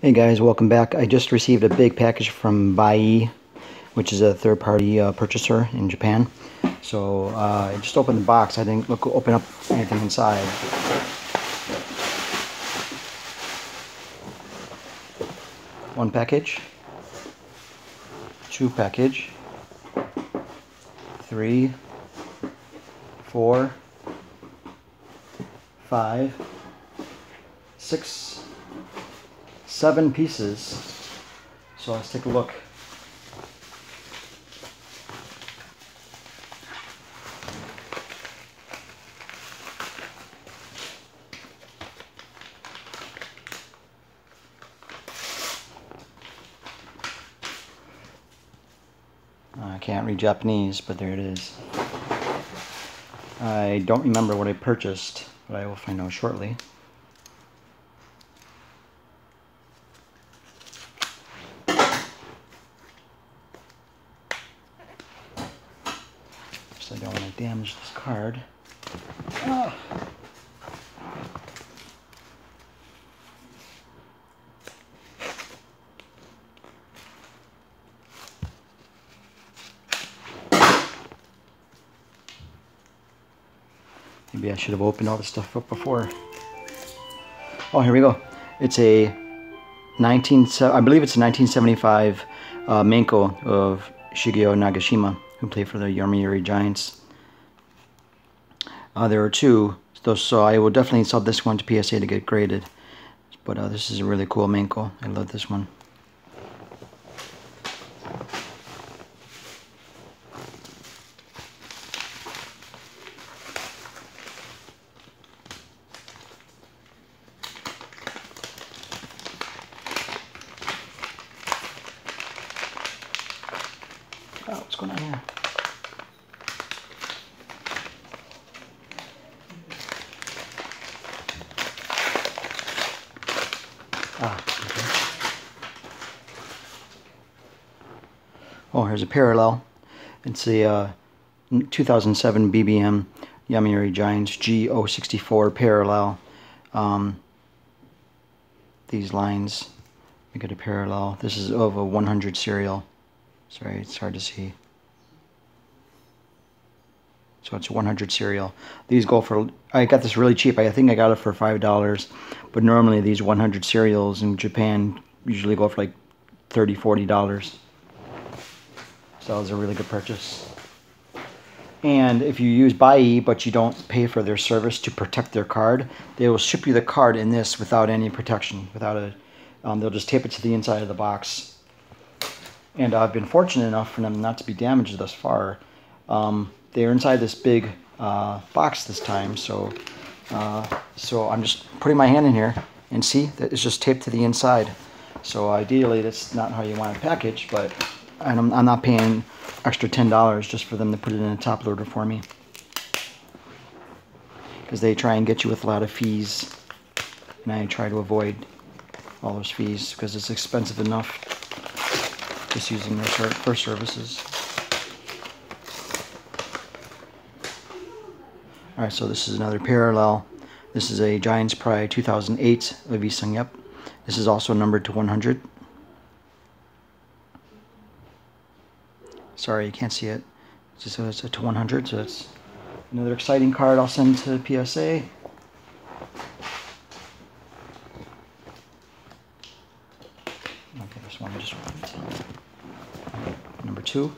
Hey guys, welcome back. I just received a big package from Buyee, which is a third-party uh, purchaser in Japan. So uh, I just opened the box. I didn't look open up anything inside. One package, two package, three, four, five, six, seven pieces. So let's take a look. I can't read Japanese, but there it is. I don't remember what I purchased, but I will find out shortly. So I don't want to damage this card. Ah. Maybe I should have opened all this stuff up before. Oh, here we go. It's a 19, I believe it's a 1975 uh, of Shigeo Nagashima, who played for the Yomiuri Giants. Uh, there are two, so I will definitely sell this one to PSA to get graded. But uh, this is a really cool Menko. I love this one. Oh, what's going on here? Ah, okay. Oh, here's a parallel. It's a uh, 2007 BBM Yomiuri Giants G064 parallel. Um, these lines make it a parallel. This is of a 100 serial. Sorry, it's hard to see. So it's 100 serial. These go for, I got this really cheap. I think I got it for $5. But normally these 100 serials in Japan usually go for like 30 $40. So that was a really good purchase. And if you use Buyee, but you don't pay for their service to protect their card, they will ship you the card in this without any protection. Without a, um, they'll just tape it to the inside of the box and I've been fortunate enough for them not to be damaged thus far. Um, they're inside this big uh, box this time, so uh, so I'm just putting my hand in here and see that it's just taped to the inside. So ideally, that's not how you want a package, but I'm, I'm not paying extra $10 just for them to put it in a top loader for me. Because they try and get you with a lot of fees, and I try to avoid all those fees because it's expensive enough just using their services. Alright, so this is another parallel. This is a Giants Pride 2008 of Lee Seung-yup. This is also numbered to 100. Sorry, you can't see it. It's just it's to 100, so it's another exciting card I'll send to PSA. Okay, this one just Number two.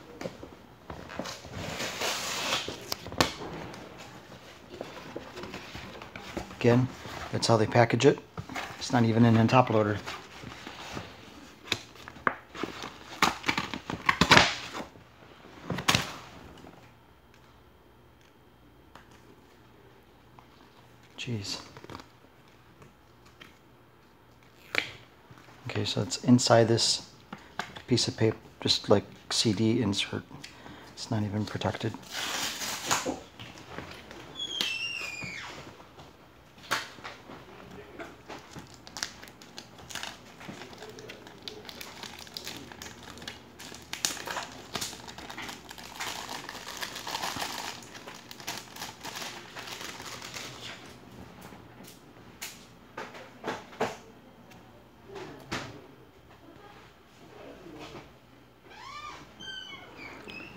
Again, that's how they package it. It's not even in a top loader. Jeez. Okay, so it's inside this piece of paper, just like CD insert. It's not even protected.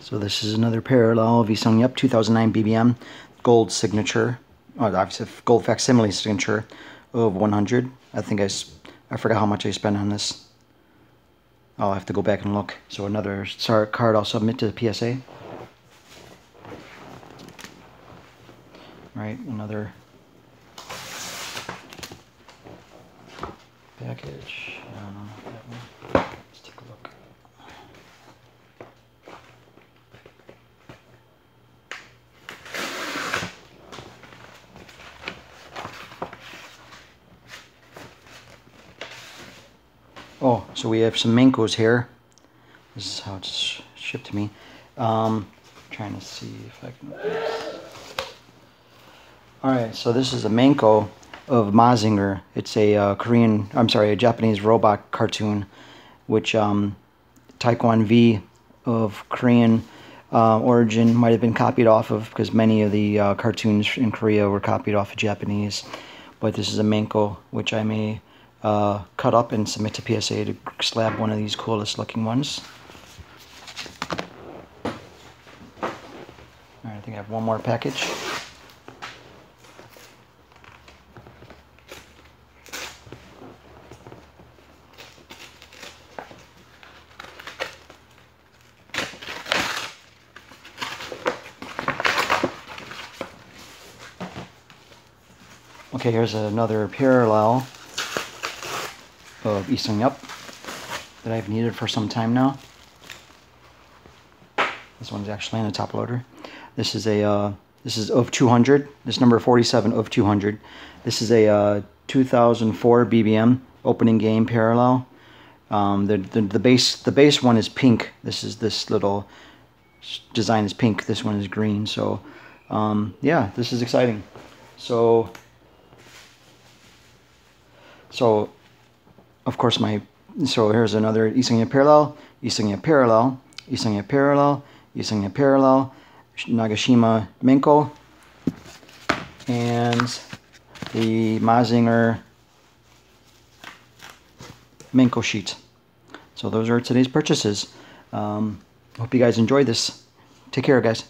So this is another parallel of Lee Seung-yup 2009 BBM gold signature, oh, obviously gold facsimile signature of 100. I think I, I forgot how much I spent on this. I'll have to go back and look. So another card I'll submit to the PSA. Right, another package. Oh, so we have some Menkos here. This is how it's shipped to me. Um, trying to see if I can. All right, so this is a Menko of Mazinger. It's a uh, Korean, I'm sorry, a Japanese robot cartoon, which um, Taekwon V of Korean uh, origin might have been copied off of because many of the uh, cartoons in Korea were copied off of Japanese. But this is a Menko, which I may uh, cut up and submit to PSA to slab one of these coolest looking ones. I think I have one more package. Okay, here's another parallel of Lee Seung-yup that I've needed for some time now. This one's actually in a top loader. This is a uh, this is of 200. This number 47 of 200. This is a uh, 2004 BBM opening game parallel. Um, the, the the base the base one is pink. This is this little design is pink. This one is green. So um, yeah, this is exciting. So so, of course, my so here's another Isung parallel, Isung parallel, Isung parallel, Isung parallel, Nagashima Menko, and the Mazinger Menko sheet. So those are today's purchases. Um, hope you guys enjoyed this. Take care, guys.